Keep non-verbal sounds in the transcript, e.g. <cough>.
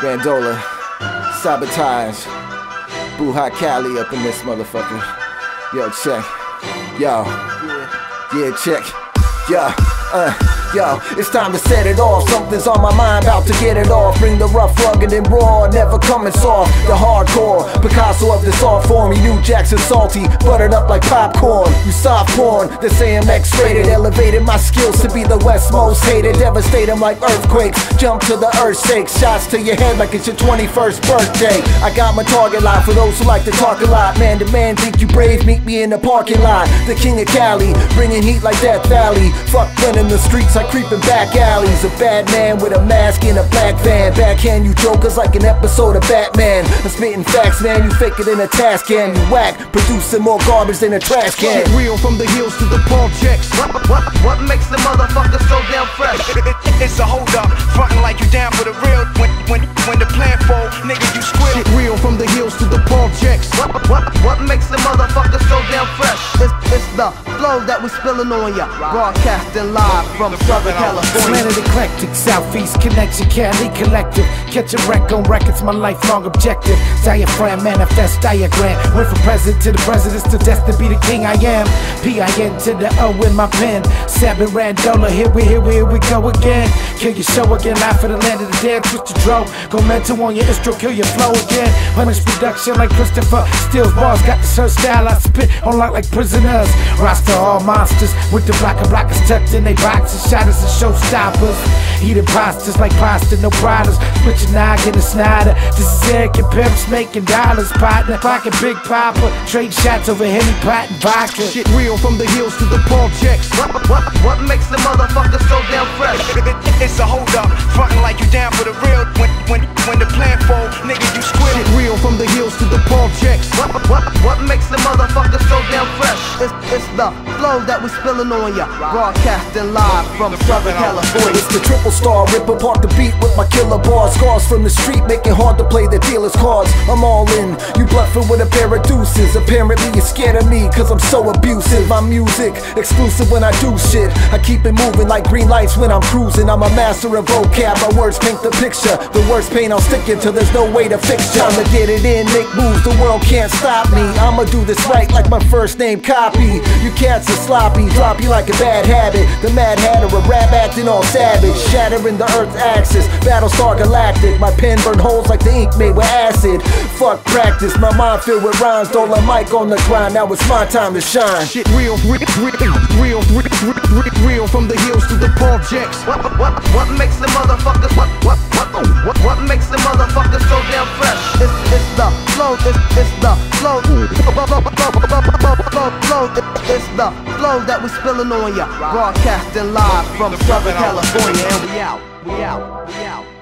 Randola, Sabotawj, Buhay Cali up in this motherfucker. Yo, check. Yo. Yeah, check. Yo. Uh. Yo, it's time to set it off. Something's on my mind, about to get it off. Bring the rough, rugged, and raw, never coming soft. The hardcore, Picasso of this art form. You knew Jackson salty, buttered up like popcorn. You soft porn, the AMX rated. Elevated my skills to be the West most hated. Devastate them like earthquakes. Jump to the earth shakes. Shots to your head like it's your 21st birthday. I got my target line for those who like to talk a lot. Man to man, think you brave, meet me in the parking lot. The king of Cali, bringing heat like Death Valley. Fuck running the streets, I creeping back alleys. A bad man with a mask in a black van. Backhand you jokers like an episode of Batman. I'm spitting facts, man. You fake it in a task can. You whack, producing more garbage than a trash can. Get real from the hills to the projects. What, what, what makes the motherfucker so damn fresh? <laughs> it's a hold up, frontin' like you down for the real. When, when, when the plan fall, nigga, you squeal. Get real from the hills to the projects. What, what, what makes the motherfucker so damn fresh? It's, it's the flow that we spillin' on ya. Broadcasting live from Southern California. Planet eclectic, Southeast connection, Cali collective. Catch a wreck on records, my lifelong objective. Diaphragm, manifest diagram. Went from president to the president, to destined to be the king I am. P-I-N to the O in my pen. Sabin Randola, here we, here we, here we go again. Kill your show again, live for the land of the dead. Twist your dro, go mental on your intro, kill your flow again. Punish production like Christopher. Steals bars, got the shirt style, I spit on lock like prisoners. Roster all monsters with the black and blackers tucked in they boxes. Shadows and showstoppers. Eat imposters like pasta, no briders. Split your noggin and Snyder. This is Eric and Pimps making dollars, partner. Clocking Big Papa. Trade shots over Henny Pot and vodka. Shit real from the hills to the projects. What, what, what makes the motherfucker so damn fresh? <laughs> it's a hold up, frontin' like you down for the real. When, when, when the plan It's, the flow that we're spilling on ya. Broadcasting live from Southern California. It's the triple star, rip apart the beat my killer bars. Scars from the street make it hard to play the dealer's cards. I'm all in, you bluffing with a pair of deuces. Apparently you're scared of me, cause I'm so abusive. My music, exclusive when I do shit. I keep it moving like green lights when I'm cruising. I'm a master of vocab, my words paint the picture. The worst pain I'll stick it till there's no way to fix ya. To get it in, make moves, the world can't stop me. I'ma do this right like my first name copy. You cats are sloppy, drop you like a bad habit. The mad hatter, a rap acting all savage. Shattering the earth's axis, Battlestar Galactic. My pen burn holes like the ink made with acid. Fuck practice, my mind filled with rhymes. Don't let mic on the grind, now it's my time to shine. Get real, real, real, real, real, real from the hills to the projects. What, what, what makes the motherfucker, what, what, what, what, what makes the motherfucker so damn fresh? It's, it's the flow, it's, it's the flow, flow, it's the flow that we spillin' on ya. Broadcasting live from Southern California, and we out, we out, we out.